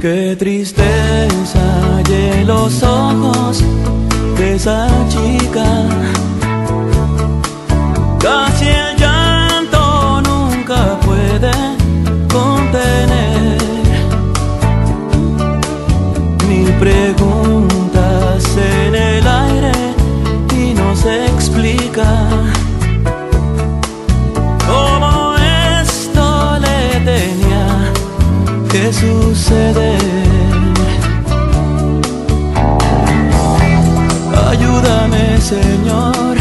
Qué tristeza hay los ojos de esa chica. Casi el llanto nunca puede contener. Ni preguntas que suceder. Ayúdame, Señor,